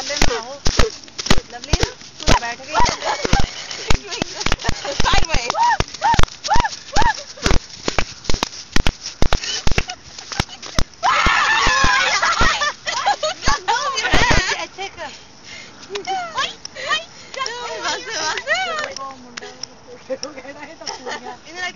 थले ना हो लवली तू बैठ गई साइड में Okay, I have to